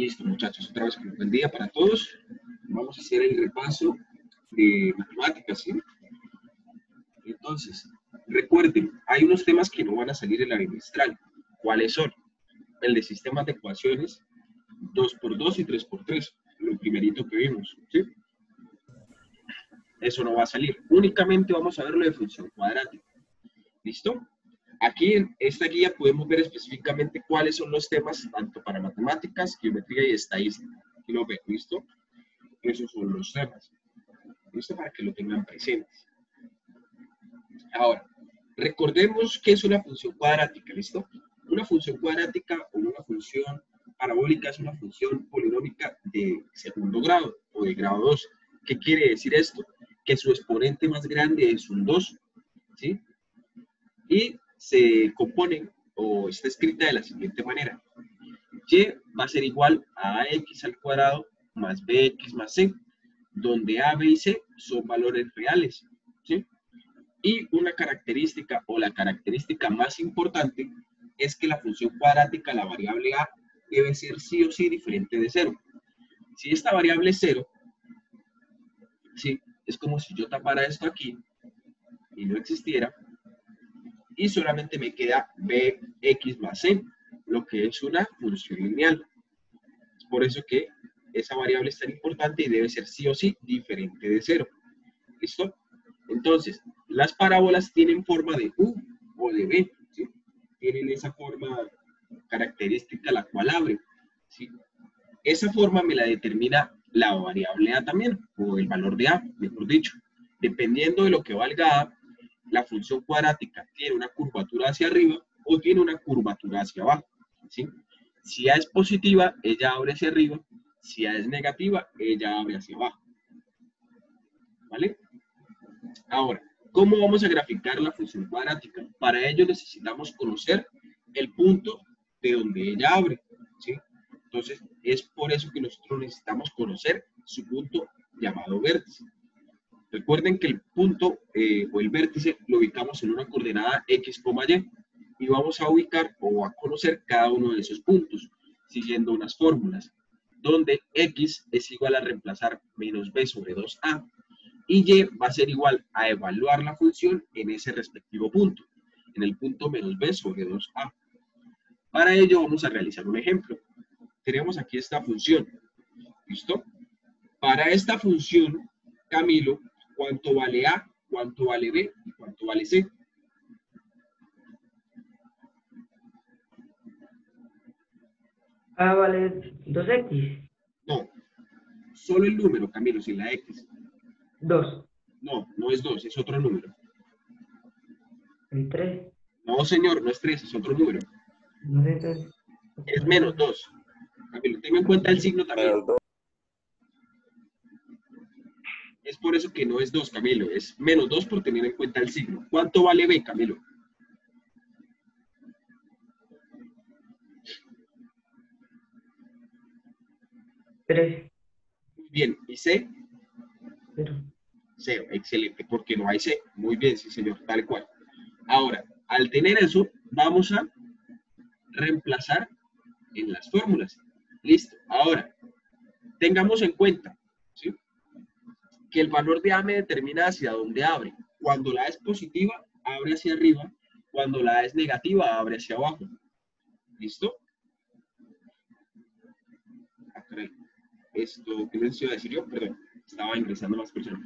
Listo, muchachos, otra vez un buen día para todos. Vamos a hacer el repaso de matemáticas, ¿sí? Entonces, recuerden, hay unos temas que no van a salir en la bimestral. ¿Cuáles son? El de sistemas de ecuaciones, 2x2 y 3x3, lo primerito que vimos, ¿sí? Eso no va a salir. Únicamente vamos a ver lo de función cuadrática. ¿Listo? Aquí en esta guía podemos ver específicamente cuáles son los temas, tanto para matemáticas, geometría y estadística. Aquí lo ven, ¿listo? Esos son los temas. ¿Listo? Para que lo tengan presentes. Ahora, recordemos que es una función cuadrática, ¿listo? Una función cuadrática o una función parabólica es una función polinómica de segundo grado o de grado 2. ¿Qué quiere decir esto? Que su exponente más grande es un 2, ¿sí? Y se compone o está escrita de la siguiente manera. Y va a ser igual a x al cuadrado más bx más c, donde a, b y c son valores reales. ¿sí? Y una característica o la característica más importante es que la función cuadrática, la variable a, debe ser sí o sí diferente de cero. Si esta variable es cero, ¿sí? es como si yo tapara esto aquí y no existiera, y solamente me queda bx más c, lo que es una función lineal. Por eso que esa variable es tan importante y debe ser sí o sí diferente de cero. ¿Listo? Entonces, las parábolas tienen forma de U o de B, ¿sí? Tienen esa forma característica la cual abre, ¿sí? Esa forma me la determina la variable A también, o el valor de A, mejor dicho. Dependiendo de lo que valga A, la función cuadrática tiene una curvatura hacia arriba o tiene una curvatura hacia abajo. ¿sí? Si A es positiva, ella abre hacia arriba. Si A es negativa, ella abre hacia abajo. ¿Vale? Ahora, ¿cómo vamos a graficar la función cuadrática? Para ello necesitamos conocer el punto de donde ella abre. ¿sí? Entonces, es por eso que nosotros necesitamos conocer su punto llamado vértice. Recuerden que el punto eh, o el vértice lo ubicamos en una coordenada x, y y vamos a ubicar o a conocer cada uno de esos puntos siguiendo unas fórmulas donde x es igual a reemplazar menos b sobre 2a y y va a ser igual a evaluar la función en ese respectivo punto, en el punto menos b sobre 2a. Para ello vamos a realizar un ejemplo. Tenemos aquí esta función, ¿listo? Para esta función, Camilo cuánto vale A, cuánto vale B y cuánto vale C. A vale 2X. No, solo el número, Camilo, sin la X. 2. No, no es 2, es otro número. ¿El 3? No, señor, no es 3, es otro número. No es 3. Es menos 2. Camilo, tenga en cuenta el signo también. Es por eso que no es 2, Camilo. Es menos 2 por tener en cuenta el signo. ¿Cuánto vale B, Camilo? Tres. Muy bien. ¿Y C? Cero. Cero. Excelente, porque no hay C. Muy bien, sí, señor. Tal cual. Ahora, al tener eso, vamos a reemplazar en las fórmulas. Listo. Ahora, tengamos en cuenta que el valor de A me determina hacia dónde abre. Cuando la A es positiva, abre hacia arriba. Cuando la A es negativa, abre hacia abajo. ¿Listo? Ah, Esto, ¿qué les iba a decir yo? Perdón, estaba ingresando más personas.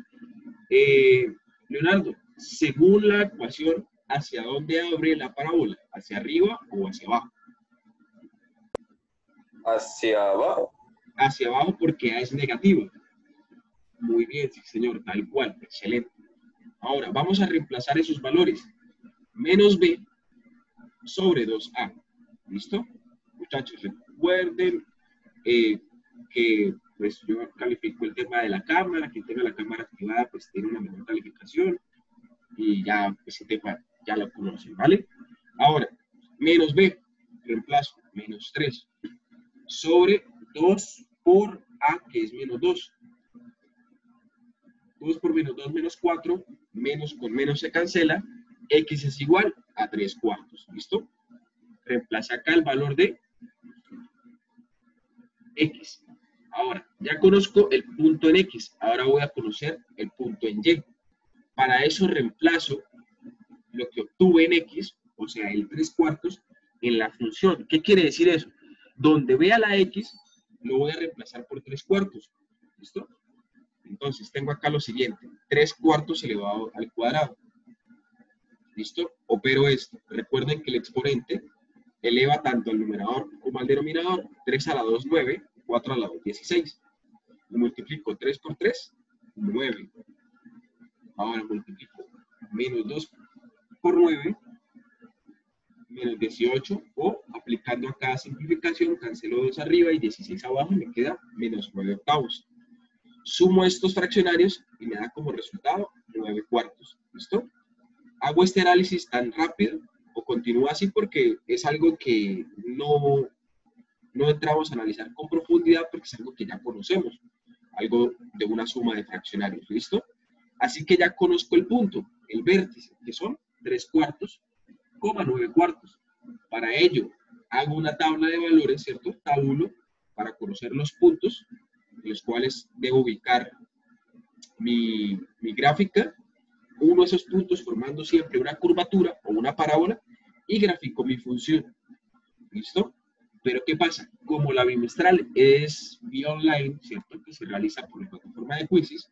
Eh, Leonardo, según la ecuación, ¿hacia dónde abre la parábola? ¿Hacia arriba o hacia abajo? Hacia abajo. Hacia abajo porque A es negativa. Muy bien, sí, señor, tal cual, excelente. Ahora, vamos a reemplazar esos valores. Menos B sobre 2A. ¿Listo? Muchachos, recuerden eh, que pues yo califico el tema de la cámara, quien tenga la cámara activada pues tiene una mejor calificación y ya ese tema ya lo conocen, ¿vale? Ahora, menos B, reemplazo, menos 3, sobre 2 por A, que es menos 2. 2 por menos 2 menos 4, menos con menos se cancela, x es igual a 3 cuartos, ¿listo? Reemplaza acá el valor de X. Ahora, ya conozco el punto en X, ahora voy a conocer el punto en Y. Para eso reemplazo lo que obtuve en X, o sea, el 3 cuartos, en la función. ¿Qué quiere decir eso? Donde vea la X, lo voy a reemplazar por 3 cuartos. ¿Listo? Entonces, tengo acá lo siguiente. 3 cuartos elevado al cuadrado. ¿Listo? Opero esto. Recuerden que el exponente eleva tanto al numerador como al denominador. 3 a la 2, 9. 4 a la 2, 16. Lo multiplico 3 por 3, 9. Ahora multiplico menos 2 por 9, menos 18, o aplicando acá simplificación, cancelo 2 arriba y 16 abajo, y me queda menos 9 octavos. Sumo estos fraccionarios y me da como resultado 9 cuartos. ¿Listo? Hago este análisis tan rápido o continúo así porque es algo que no, no entramos a analizar con profundidad porque es algo que ya conocemos, algo de una suma de fraccionarios, ¿listo? Así que ya conozco el punto, el vértice, que son 3 cuartos, coma 9 cuartos. Para ello, hago una tabla de valores, ¿cierto? Tabulo, para conocer los puntos en los cuales debo ubicar mi, mi gráfica, uno de esos puntos formando siempre una curvatura o una parábola, y grafico mi función. ¿Listo? Pero ¿qué pasa? Como la bimestral es vía online, ¿cierto? Que se realiza por la plataforma de Quizzes,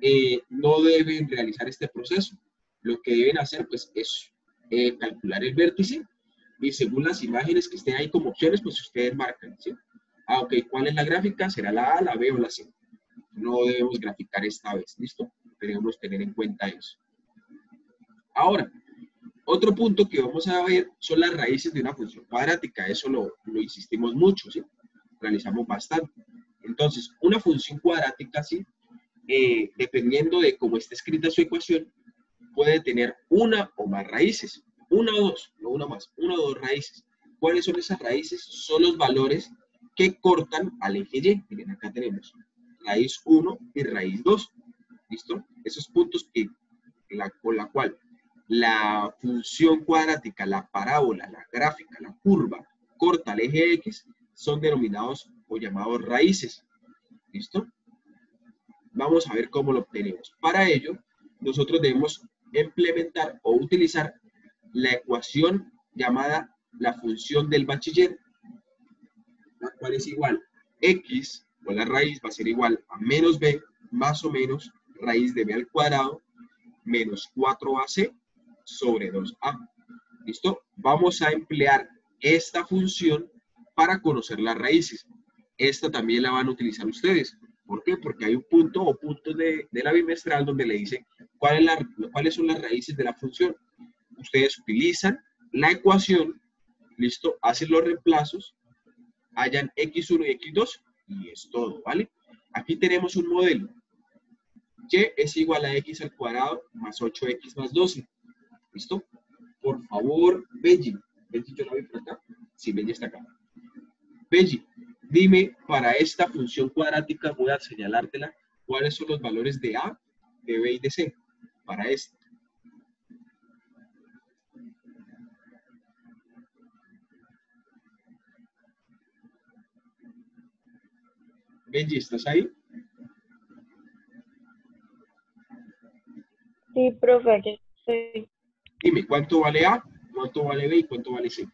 eh, no deben realizar este proceso. Lo que deben hacer, pues, es eh, calcular el vértice y según las imágenes que estén ahí como opciones, pues ustedes marcan, ¿sí? Ah, ok, ¿cuál es la gráfica? ¿Será la A, la B o la C? No debemos graficar esta vez, ¿listo? Debemos tener en cuenta eso. Ahora, otro punto que vamos a ver son las raíces de una función cuadrática. Eso lo, insistimos mucho, ¿sí? Realizamos bastante. Entonces, una función cuadrática, ¿sí? Eh, dependiendo de cómo esté escrita su ecuación, puede tener una o más raíces. Una o dos, no una más, una o dos raíces. ¿Cuáles son esas raíces? Son los valores que cortan al eje Y. Miren, acá tenemos raíz 1 y raíz 2. ¿Listo? Esos puntos que, con la cual la función cuadrática, la parábola, la gráfica, la curva, corta el eje X, son denominados o llamados raíces. ¿Listo? Vamos a ver cómo lo obtenemos. Para ello, nosotros debemos implementar o utilizar la ecuación llamada la función del bachiller, la cual es igual x, o la raíz va a ser igual a menos b, más o menos raíz de b al cuadrado, menos 4ac sobre 2a. ¿Listo? Vamos a emplear esta función para conocer las raíces. Esta también la van a utilizar ustedes. ¿Por qué? Porque hay un punto o puntos de, la bimestral donde le dicen cuál cuáles son las raíces de la función. Ustedes utilizan la ecuación, listo, hacen los reemplazos, hayan x1 y x2 y es todo, ¿vale? Aquí tenemos un modelo. y es igual a x al cuadrado más 8x más 12. ¿Listo? Por favor, Benji. Benji, yo la vi por acá. Sí, Benji está acá. Benji, dime para esta función cuadrática, voy a señalártela, cuáles son los valores de A, de B y de C. Para esta. Benji, ¿estás ahí? Sí, profe, estoy. Dime, ¿cuánto vale A, cuánto vale B y cuánto vale C?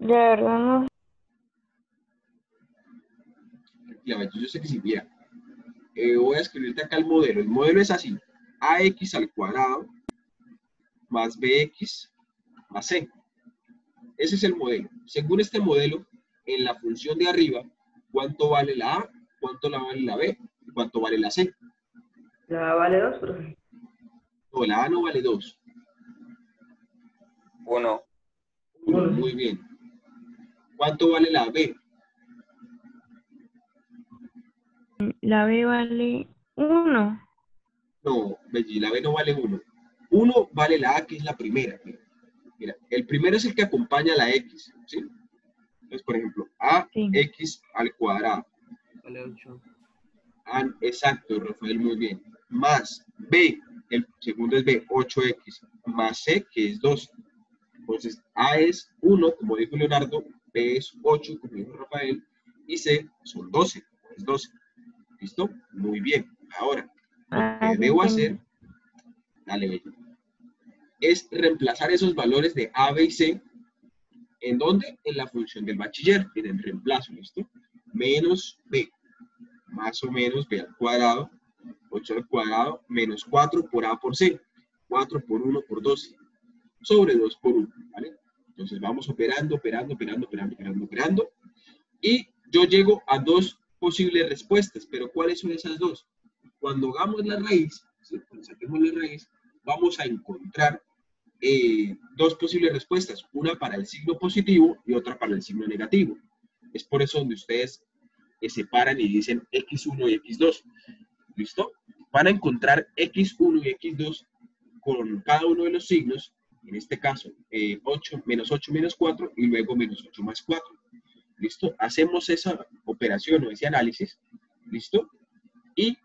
De verdad no. yo sé que sí, mira. Acá el modelo. El modelo es así. AX al cuadrado más BX más C. Ese es el modelo. Según este modelo, en la función de arriba, ¿cuánto vale la A? ¿Cuánto la vale la B? ¿Y cuánto vale la C? La A vale 2, profe. No, la A no vale 2. Uno. Uno, muy bien. ¿Cuánto vale la B? La B vale 1. No, Belli, la B no vale 1. 1 vale la A, que es la primera. Mira, el primero es el que acompaña a la X, ¿sí? Entonces, por ejemplo, A, Sí. X al cuadrado. Vale 8. Ah, exacto, Rafael, muy bien. Más B, el segundo es B, 8X, más C, que es 2. Entonces, A es 1, como dijo Leonardo, B es 8, como dijo Rafael, y C son 12, es 12. ¿Listo? Muy bien. Ahora, Ah, lo que sí debo hacer, dale, bello, es reemplazar esos valores de A, B y C. ¿En dónde? En la función del bachiller, en el reemplazo, ¿listo? Menos B, más o menos B al cuadrado, 8 al cuadrado, menos 4 por A por C, 4 por 1 por 12, sobre 2 por 1, ¿vale? Entonces vamos operando, operando, operando, operando, operando, operando, y yo llego a dos posibles respuestas, pero ¿cuáles son esas dos? Cuando hagamos la raíz, ¿sí? cuando saquemos la raíz, vamos a encontrar eh, dos posibles respuestas, una para el signo positivo y otra para el signo negativo. Es por eso donde ustedes eh, separan y dicen x1 y x2. ¿Listo? Van a encontrar x1 y x2 con cada uno de los signos, en este caso eh, 8, menos 8 menos 4 y luego menos 8 más 4. ¿Listo? Hacemos esa operación o ese análisis. ¿Listo? Y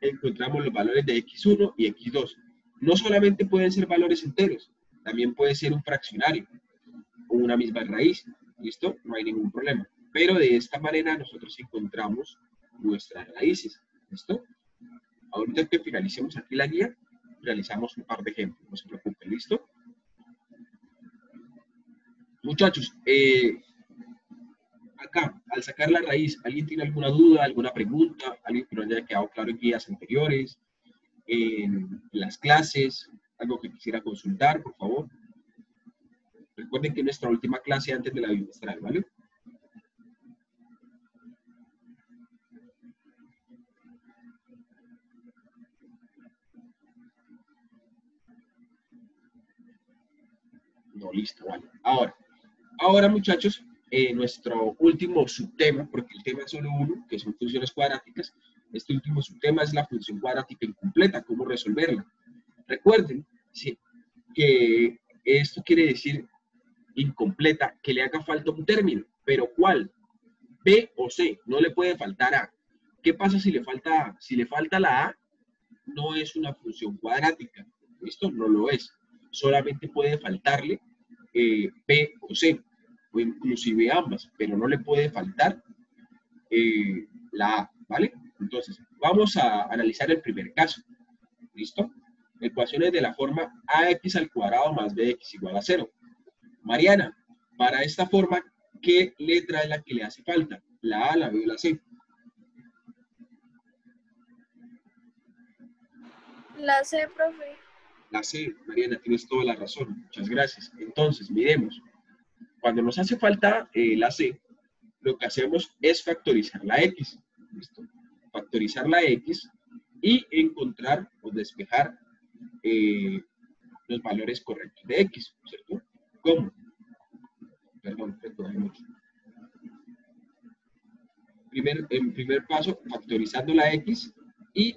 encontramos los valores de x1 y x2. No solamente pueden ser valores enteros, también puede ser un fraccionario o una misma raíz. ¿Listo? No hay ningún problema. Pero de esta manera nosotros encontramos nuestras raíces. ¿Listo? Ahorita que finalicemos aquí la guía, realizamos un par de ejemplos. No se preocupen. ¿Listo? Muchachos, eh, acá, al sacar la raíz, ¿alguien tiene alguna duda, alguna pregunta? ¿Alguien que no haya quedado claro en guías anteriores? En las clases, algo que quisiera consultar, por favor. Recuerden que nuestra última clase antes de la bimestral, ¿vale? No, listo, vale. Ahora, ahora muchachos, eh, nuestro último subtema, porque el tema es solo uno, que son funciones cuadráticas, este último subtema es la función cuadrática incompleta, cómo resolverla. Recuerden sí, que esto quiere decir incompleta, que le haga falta un término, pero ¿cuál? B o C, no le puede faltar A. ¿Qué pasa si le falta A? Si le falta la A, no es una función cuadrática, ¿listo? No lo es. Solamente puede faltarle eh, B o C, o inclusive ambas, pero no le puede faltar eh, la A, ¿vale? Entonces, vamos a analizar el primer caso. ¿Listo? Ecuaciones de la forma ax al cuadrado más bx igual a 0. Mariana, para esta forma, ¿qué letra es la que le hace falta? ¿La A, la B o la C? La C, profe. La C, Mariana, tienes toda la razón. Muchas gracias. Entonces, miremos. Cuando nos hace falta eh, la C, lo que hacemos es factorizar la X. ¿Listo? Factorizar la X y encontrar o despejar eh, los valores correctos de X, ¿cierto? ¿Cómo? Perdón, perdón mucho. Primer, en primer paso, factorizando la X y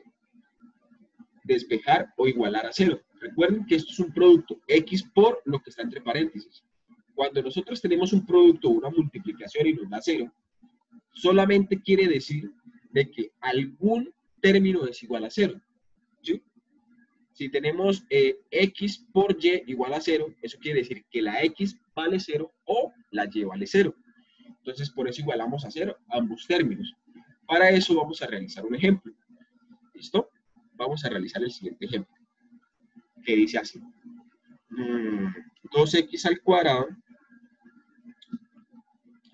despejar o igualar a cero. Recuerden que esto es un producto X por lo que está entre paréntesis. Cuando nosotros tenemos un producto una multiplicación y nos da cero, solamente quiere decir de que algún término es igual a cero. ¿sí? Si tenemos eh, x por y igual a cero, eso quiere decir que la x vale cero o la y vale cero. Entonces, por eso igualamos a cero ambos términos. Para eso vamos a realizar un ejemplo. ¿Listo? Vamos a realizar el siguiente ejemplo. Que dice así. Mm, 2x al cuadrado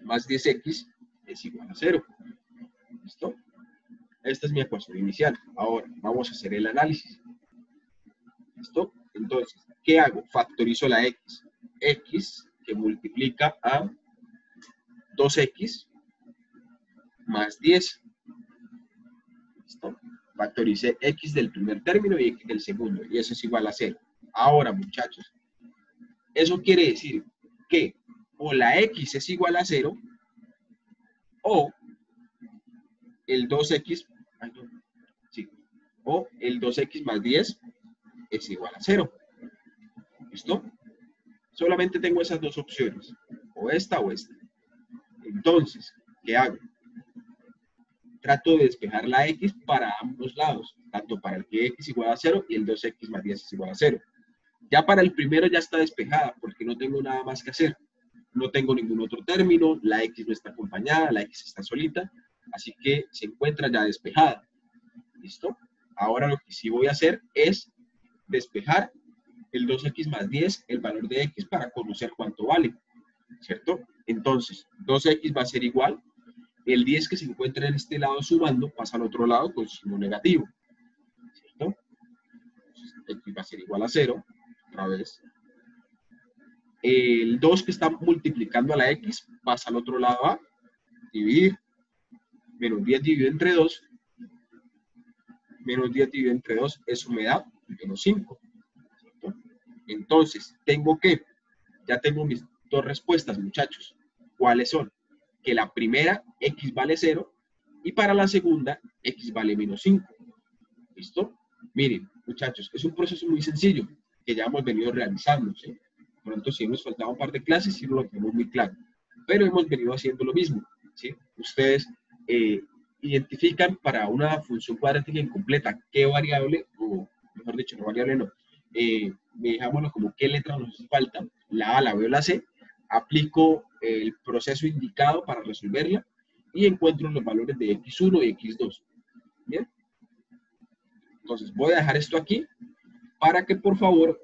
más 10x es igual a 0. ¿Listo? Esta es mi ecuación inicial. Ahora, vamos a hacer el análisis. ¿Listo? Entonces, ¿qué hago? Factorizo la x. x que multiplica a 2x más 10. ¿Listo? Factorice x del primer término y x del segundo. Y eso es igual a 0. Ahora, muchachos, eso quiere decir que o la x es igual a 0 o el 2x, ay, no, sí, o el 2x más 10 es igual a 0. ¿Listo? Solamente tengo esas dos opciones, o esta o esta. Entonces, ¿qué hago? trato de despejar la x para ambos lados, tanto para el que x igual a 0 y el 2x más 10 es igual a 0. Ya para el primero ya está despejada porque no tengo nada más que hacer. No tengo ningún otro término, la x no está acompañada, la x está solita, así que se encuentra ya despejada. ¿Listo? Ahora lo que sí voy a hacer es despejar el 2x más 10, el valor de x, para conocer cuánto vale. ¿Cierto? Entonces, 2x va a ser igual. El 10 que se encuentra en este lado sumando pasa al otro lado con signo negativo. ¿Cierto? Entonces, x va a ser igual a 0. Otra vez. El 2 que está multiplicando a la x pasa al otro lado a dividir. Menos 10 dividido entre 2. Menos 10 dividido entre 2 es me da menos 5. Entonces, tengo que, ya tengo mis dos respuestas, muchachos. ¿Cuáles son? Que la primera, x vale 0, y para la segunda, x vale menos 5. ¿Listo? Miren, muchachos, es un proceso muy sencillo que ya hemos venido realizando. ¿sí? Pronto, si hemos faltado un par de clases, sí no lo tenemos muy claro. Pero hemos venido haciendo lo mismo. ¿sí? Ustedes eh, identifican para una función cuadrática incompleta qué variable, o mejor dicho, no variable no, eh, dejámoslo como qué letra nos falta, la A, la B o la C, aplico el proceso indicado para resolverla y encuentro los valores de X1 y X2. ¿Bien? Entonces voy a dejar esto aquí para que por favor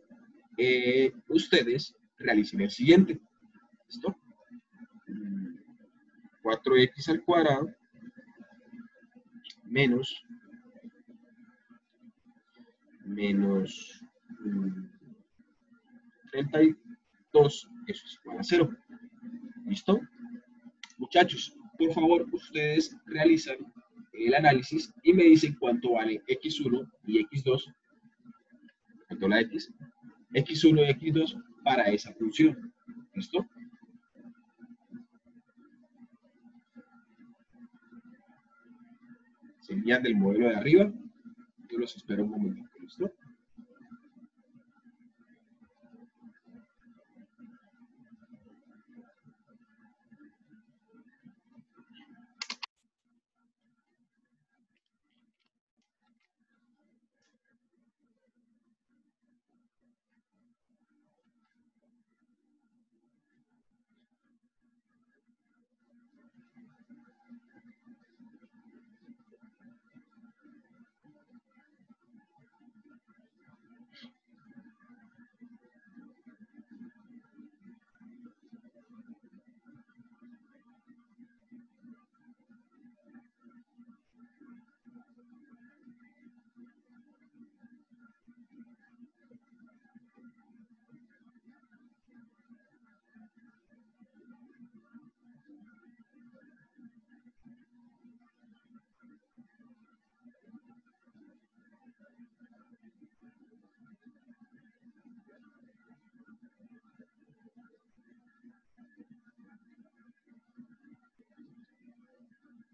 eh, ustedes realicen el siguiente. ¿Listo? 4x al cuadrado menos menos 32, eso es igual a 0. ¿Listo? Muchachos, por favor, ustedes realizan el análisis y me dicen cuánto vale x1 y x2, cuánto la x, x1 y x2 para esa función. ¿Listo? Se envían del modelo de arriba. Yo los espero un momento. ¿Listo?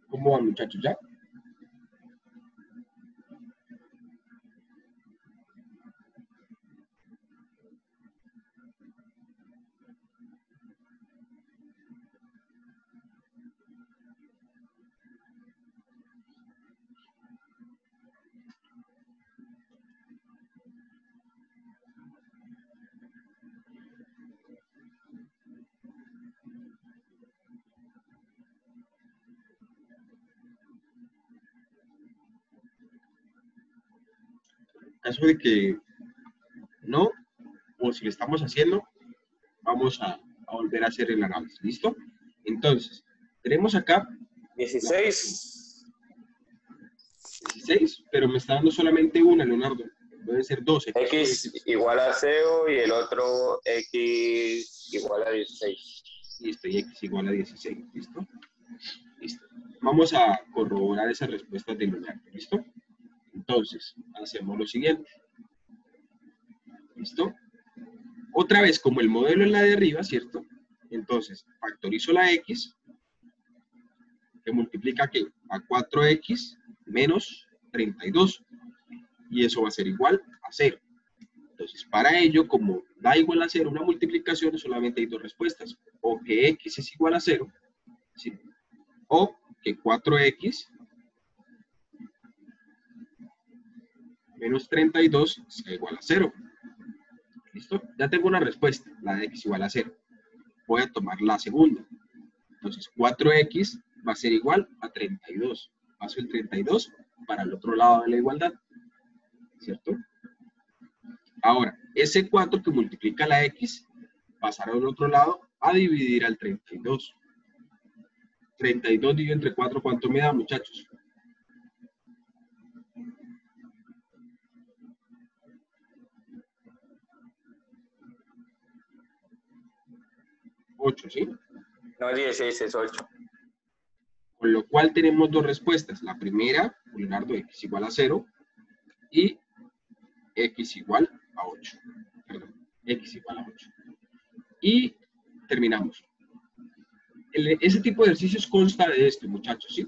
¿Cómo van, muchachos? ¿Ya? Caso de que no, o si lo estamos haciendo, vamos a, a volver a hacer el análisis. ¿Listo? Entonces, tenemos acá 16. 16, pero me está dando solamente una, Leonardo. Deben ser 12. X igual a 0 y el otro X igual a 16. Listo, y X igual a 16. ¿Listo? Listo. Vamos a corroborar esas respuestas de Leonardo. ¿Listo? Entonces, hacemos lo siguiente. ¿Listo? Otra vez, como el modelo es la de arriba, ¿cierto? Entonces, factorizo la x, que multiplica ¿qué? A 4x menos 32. Y eso va a ser igual a 0. Entonces, para ello, como da igual a 0 una multiplicación, solamente hay dos respuestas. O que x es igual a 0, ¿sí? o que 4x menos 32 sea igual a 0. ¿Listo? Ya tengo una respuesta, la de x igual a 0. Voy a tomar la segunda. Entonces, 4x va a ser igual a 32. Paso el 32 para el otro lado de la igualdad. ¿Cierto? Ahora, ese 4 que multiplica la x pasará al otro lado a dividir al 32. 32 dividido entre 4, ¿cuánto me da, muchachos? ¿8, sí? No, 16 es 8. Con lo cual tenemos dos respuestas. La primera, Leonardo, x igual a 0 y x igual a 8. Perdón, x igual a 8. Y terminamos. El- ese tipo de ejercicios consta de esto, muchachos, ¿sí?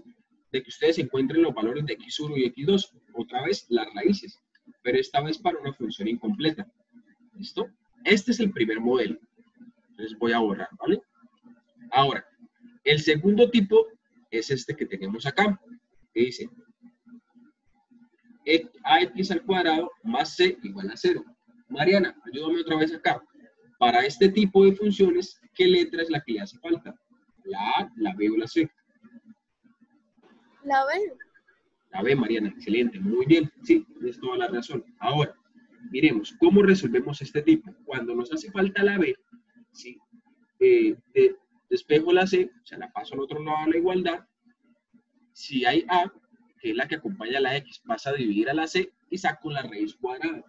De que ustedes encuentren los valores de x1 y x2. Otra vez, las raíces. Pero esta vez para una función incompleta. ¿Listo? Este es el primer modelo. Entonces voy a borrar, ¿vale? Ahora, el segundo tipo es este que tenemos acá. Que dice ax al cuadrado más c igual a 0. Mariana, ayúdame otra vez acá. Para este tipo de funciones, ¿qué letra es la que le hace falta? La A, la B o la C. La B. La B, Mariana, excelente, muy bien. Sí, tienes toda la razón. Ahora, miremos, ¿cómo resolvemos este tipo? Cuando nos hace falta la B, ¿sí? Eh, de- despejo la C, o sea, la paso al otro lado de la igualdad. Si hay A, que es la que acompaña a la X, pasa a dividir a la C y saco la raíz cuadrada.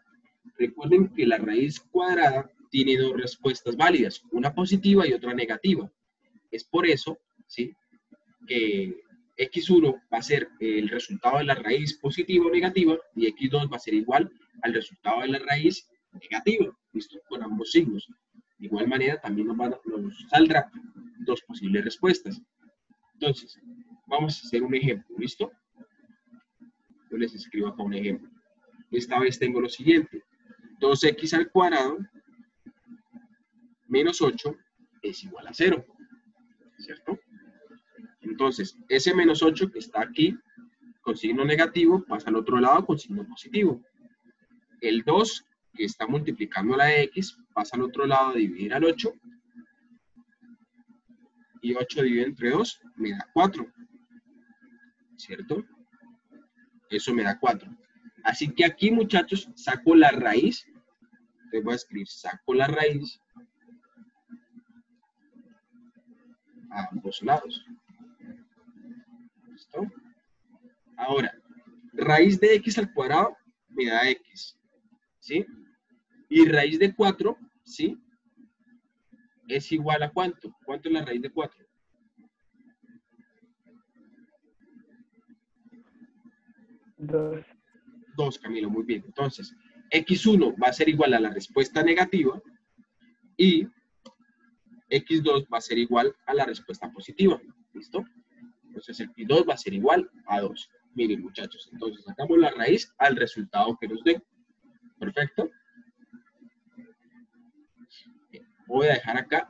Recuerden que la raíz cuadrada tiene dos respuestas válidas, una positiva y otra negativa. Es por eso, ¿sí? Que x1 va a ser el resultado de la raíz positiva o negativa y x2 va a ser igual al resultado de la raíz negativa, ¿listo? Con ambos signos. De igual manera, también nos, van nos saldrá dos posibles respuestas. Entonces, vamos a hacer un ejemplo, ¿listo? Yo les escribo acá un ejemplo. Esta vez tengo lo siguiente. 2x al cuadrado menos 8 es igual a 0. ¿Cierto? Entonces, ese menos 8 que está aquí con signo negativo pasa al otro lado con signo positivo. El 2 que está multiplicando la x pasa al otro lado a dividir al 8. Y 8 dividido entre 2 me da 4. ¿Cierto? Eso me da 4. Así que aquí, muchachos, saco la raíz. Entonces voy a escribir, saco la raíz a ambos lados. ¿Listo? Ahora, raíz de x al cuadrado me da x. ¿Sí? Y raíz de 4, ¿sí? Es igual a cuánto? ¿Cuánto es la raíz de 4? Dos. 2, Camilo, muy bien. Entonces, x1 va a ser igual a la respuesta negativa y x2 va a ser igual a la respuesta positiva. ¿Listo? Entonces, x2 va a ser igual a 2. Miren, muchachos, entonces sacamos la raíz al resultado que nos dé. Perfecto. Bien, Voy a dejar acá,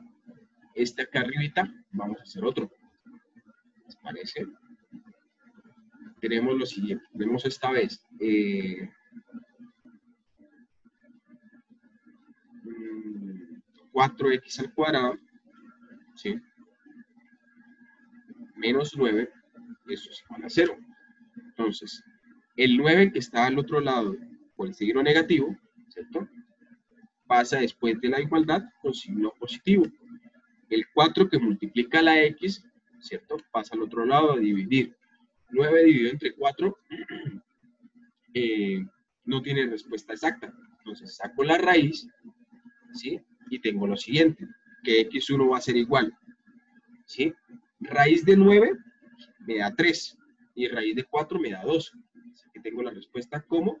este acá arribita, vamos a hacer otro. ¿Les parece? tenemos lo siguiente. Tenemos esta vez eh, mm, 4x al cuadrado, ¿sí? Menos 9, eso es igual a 0. Entonces, el 9 que está al otro lado por el signo negativo. Pasa después de la igualdad con signo positivo. El 4 que multiplica la x, ¿cierto? Pasa al otro lado a dividir. 9 dividido entre 4 eh, no tiene respuesta exacta. Entonces saco la raíz, ¿sí? Y tengo lo siguiente, que x1 va a ser igual, ¿sí? Raíz de 9 me da 3 y raíz de 4 me da 2. Así que tengo la respuesta como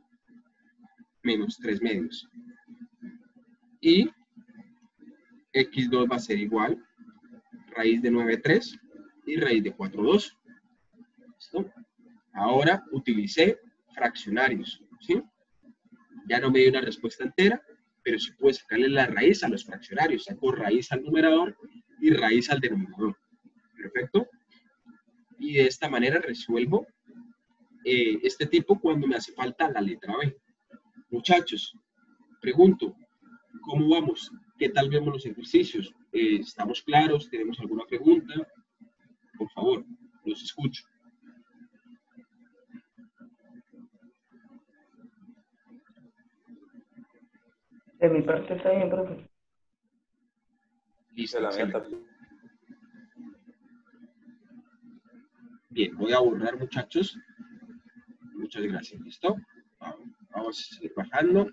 menos 3 medios. Y x2 va a ser igual, raíz de 9, 3 y raíz de 4, 2. ¿Listo? Ahora utilicé fraccionarios, ¿sí? Ya no me dio una respuesta entera, pero sí puedo sacarle la raíz a los fraccionarios. Saco raíz al numerador y raíz al denominador. Perfecto. Y de esta manera resuelvo eh, este tipo cuando me hace falta la letra B. Muchachos, pregunto, ¿cómo vamos? ¿Qué tal vemos los ejercicios? Eh, ¿Estamos claros? ¿Tenemos alguna pregunta? Por favor, los escucho. De mi parte está bien, profe. Listo, Se la meta. Bien, voy a borrar, muchachos. Muchas gracias, ¿listo? Vamos, vamos a seguir bajando.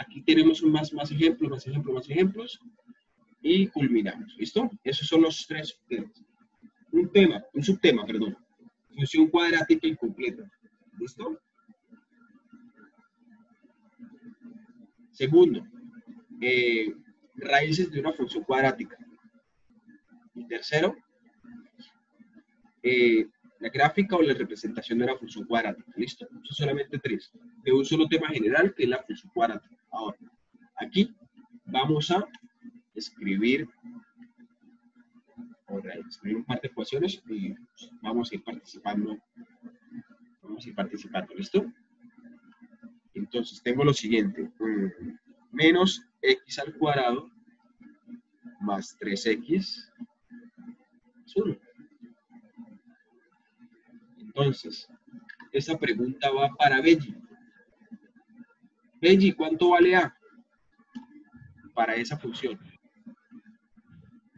Aquí tenemos más, más ejemplos, más ejemplos, más ejemplos. Y culminamos, ¿listo? Esos son los tres temas. Un tema, un subtema, perdón. Función cuadrática incompleta. ¿Listo? Segundo, eh, raíces de una función cuadrática. Y tercero, eh, la gráfica o la representación de una función cuadrática. ¿Listo? Son solamente tres. De un solo tema general que es la función cuadrática. Ahora, aquí vamos a escribir, escribir un par de ecuaciones y vamos a ir participando. Vamos a ir participando. ¿Listo? Entonces, tengo lo siguiente. mm, Menos x al cuadrado más 3x es 1. Entonces, esa pregunta va para Belli. Belli, ¿cuánto vale A? Para esa función.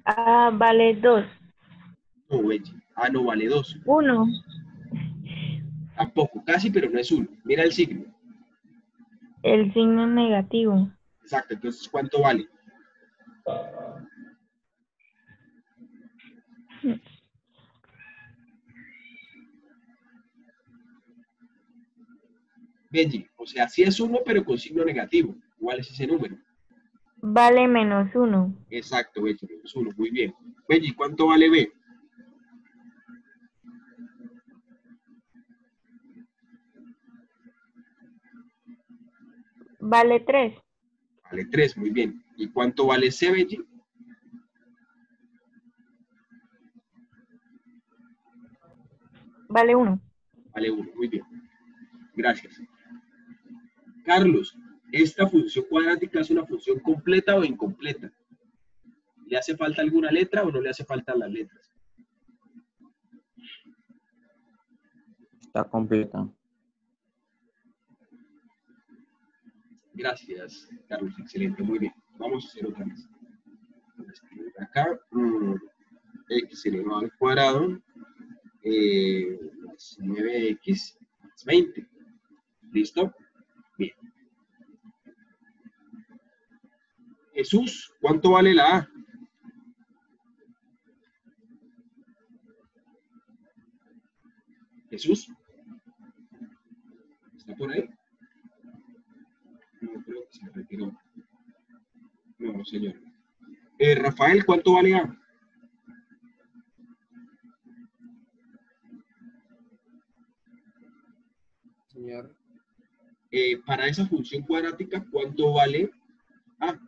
A vale 2. No, Belli. A no vale 2. 1. Tampoco, casi, pero no es 1. Mira el signo. El signo negativo. Exacto, entonces, ¿cuánto vale? Belli, o sea, sí es 1, pero con signo negativo. ¿Cuál es ese número? Vale menos 1. Exacto, Belli, menos 1, muy bien. Belli, ¿cuánto vale B? Vale 3. Vale 3, muy bien. ¿Y cuánto vale C, Belli? Vale 1. Vale 1, muy bien. Gracias. Carlos, ¿esta función cuadrática es una función completa o incompleta? ¿Le hace falta alguna letra o no le hace falta las letras? Está completa. Gracias, Carlos. Excelente, muy bien. Vamos a hacer otra vez. Acá, mm, x elevado al cuadrado, eh, más 9x más 20. ¿Listo? Bien. Jesús, ¿cuánto vale la A? Jesús. ¿Está por ahí? No, creo que se retiró. No, señor. Eh, Rafael, ¿cuánto vale A? Señor, Eh, para esa función cuadrática, ¿cuánto vale A?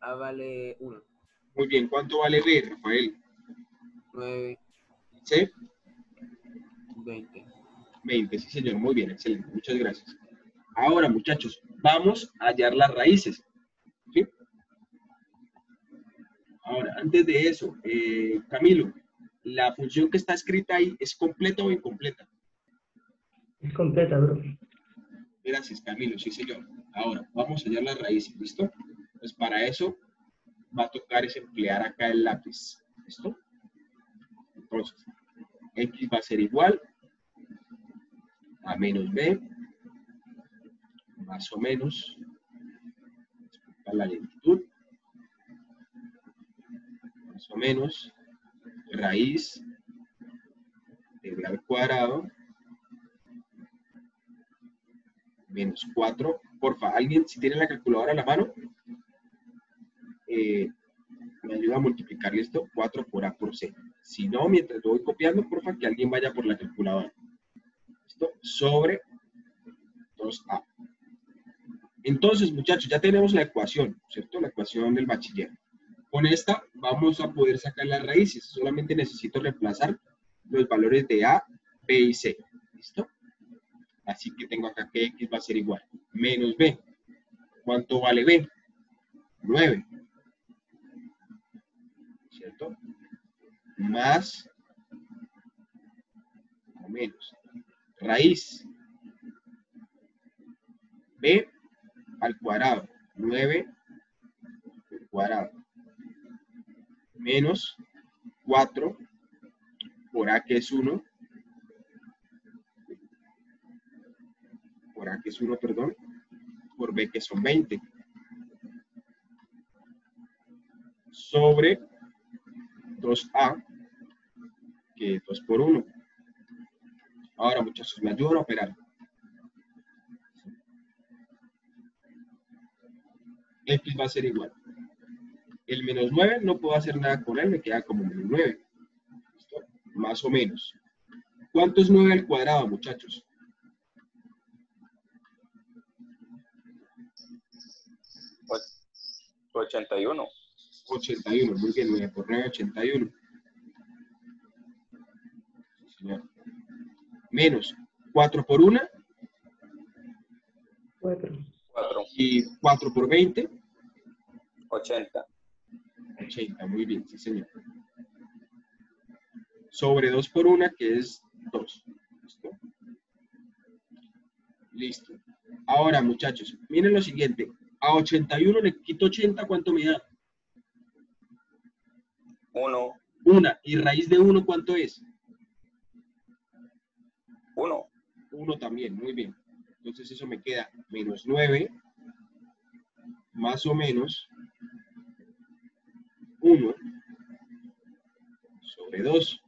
A vale 1, Muy bien, ¿cuánto vale B, Rafael? 9, C, 20. 20, sí señor, muy bien, excelente, muchas gracias. Ahora, muchachos, vamos a hallar las raíces. ¿sí? Ahora, antes de eso, eh, Camilo, ¿la función que está escrita ahí es completa o incompleta? Completa, profe. Gracias, Camilo, sí señor. Ahora, vamos a hallar las raíces, ¿listo? Pues para eso va a tocar es emplear acá el lápiz, ¿listo? Entonces, x va a ser igual a menos b, más o menos, la lentitud, más o menos, raíz de b al cuadrado, menos 4. Porfa, alguien, si tiene la calculadora a la mano, eh, me ayuda a multiplicar esto, 4 por A por C. Si no, mientras lo voy copiando, porfa, que alguien vaya por la calculadora. ¿Listo? Sobre 2A. Entonces, muchachos, ya tenemos la ecuación, ¿cierto? La ecuación del bachiller. Con esta vamos a poder sacar las raíces. Solamente necesito reemplazar los valores de A, B y C. Que x va a ser igual. Menos b. ¿Cuánto vale b? 9. ¿Cierto? Más o menos. Raíz. b al cuadrado. 9 al cuadrado. Menos 4 por a que es 1. Por a que es 1, perdón. Por b que son 20. Sobre 2a, que es 2 por 1. Ahora, muchachos, me ayudan a operar. X va a ser igual. El menos 9 no puedo hacer nada con él, me queda como menos 9. ¿Listo? Más o menos. ¿Cuánto es 9 al cuadrado, muchachos? 81. 81, muy bien, 9 por 9, 81. Sí, señor. Menos 4 por 1 Cuatro. 4. y 4 por 20, 80. 80, muy bien, sí señor. Sobre 2 por 1, que es 2. ¿Listo? Listo. Ahora, muchachos, miren lo siguiente. A 81 le quito 80, ¿cuánto me da? 1. Una. ¿Y raíz de 1 cuánto es? 1. 1 también, muy bien. Entonces eso me queda menos 9, más o menos 1 sobre 2.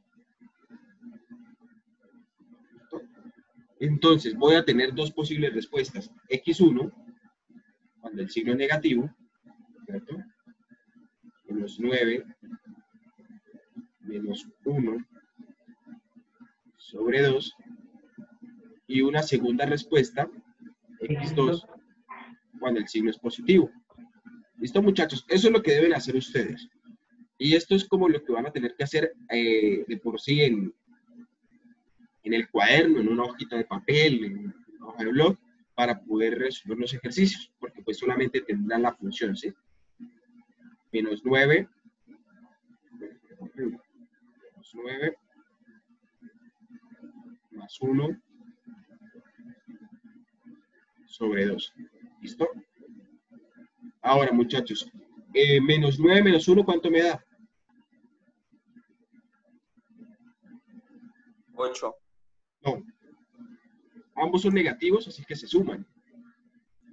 Entonces voy a tener dos posibles respuestas. X1, cuando el signo es negativo, ¿cierto? Menos 9, menos 1 sobre 2 y una segunda respuesta, X2, cuando el signo es positivo. ¿Listo, muchachos? Eso es lo que deben hacer ustedes. Y esto es como lo que van a tener que hacer eh, de por sí en, en el cuaderno, en una hojita de papel, en una hoja de blog, para poder resolver los ejercicios, porque pues solamente tendrán la función, ¿sí? Menos 9, menos 9, más 1, sobre 2. ¿Listo? Ahora, muchachos, eh, menos 9 menos 1, ¿cuánto me da? 8. No. Ambos son negativos, así que se suman.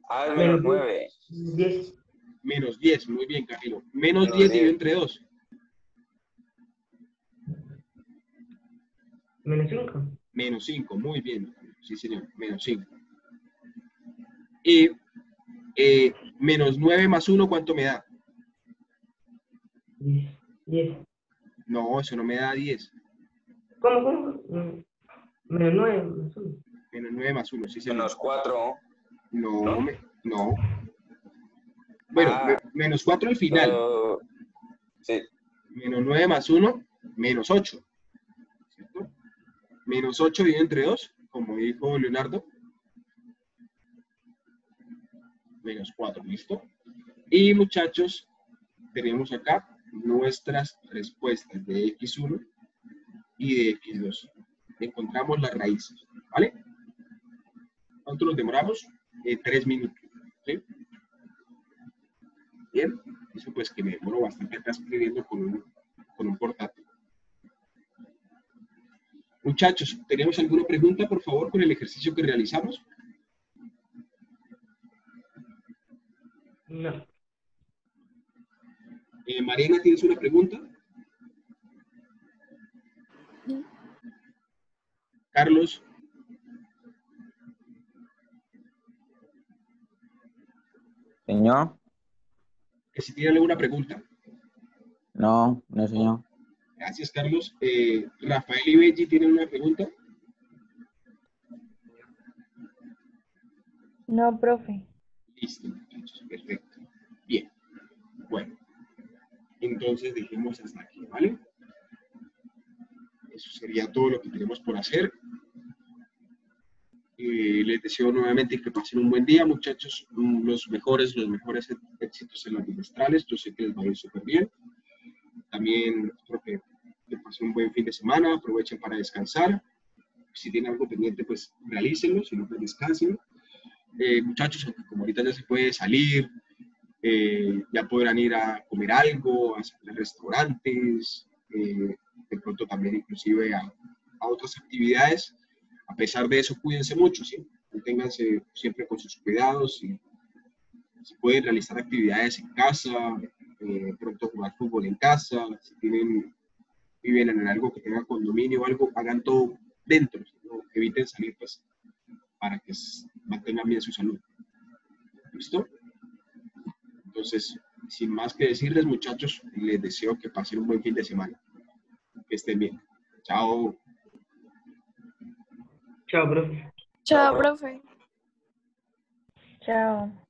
Ah, menos 9. Diez. Menos 10, muy bien, Camilo. Menos Menos 10 dividido 10. entre 2. Menos cinco. Menos 5, muy bien. Sí, señor, menos 5. Y eh, menos 9 más 1, ¿cuánto me da? Diez. Diez. No, eso no me da 10. ¿Cómo, cómo? Mm, Menos nueve. Menos uno. Menos 9 más 1, sí. Menos 4. No, ¿No? me- no. Bueno, Ah. me- menos 4 al final. sí. Menos 9 más 1, menos 8. ¿Cierto? Menos 8 dividido entre 2, como dijo Leonardo. Menos 4, ¿listo? Y muchachos, tenemos acá nuestras respuestas de X1 y de X2. Encontramos las raíces. ¿Cuánto nos demoramos? Eh, tres minutos, ¿sí? Bien, eso pues que me demoro bastante acá escribiendo con un, con un portátil. Muchachos, ¿tenemos alguna pregunta, por favor, con el ejercicio que realizamos? No. Eh, Mariana, ¿tienes una pregunta? Carlos, Señor, que si tiene alguna pregunta. no, no, señor. Gracias, Carlos. Eh, Rafael y Benji tienen una pregunta. No, profe. Listo, muchachos, perfecto. Bien. Bueno, entonces dejemos hasta aquí, ¿vale? Eso sería todo lo que tenemos por hacer. Eh, les deseo nuevamente que pasen un buen día, muchachos. Los mejores, los mejores éxitos en las bimestrales. Yo sé que les va a ir súper bien. También espero que, que pasen un buen fin de semana. Aprovechen para descansar. Si tienen algo pendiente, pues realícenlo. Si no, pues descansen. Eh, muchachos, como ahorita ya se puede salir, eh, ya podrán ir a comer algo, a restaurantes, eh, de pronto también inclusive a, a otras actividades. A pesar de eso, cuídense mucho, ¿sí? Manténganse siempre con sus cuidados y si pueden realizar actividades en casa, eh, pronto jugar fútbol en casa, si tienen, viven en algo que tenga condominio o algo, hagan todo dentro, eviten salir pues para que mantengan bien su salud. ¿Listo? Entonces, sin más que decirles, muchachos, les deseo que pasen un buen fin de semana. Que estén bien. Chao. Chao, profe. Chao, profe. Chao.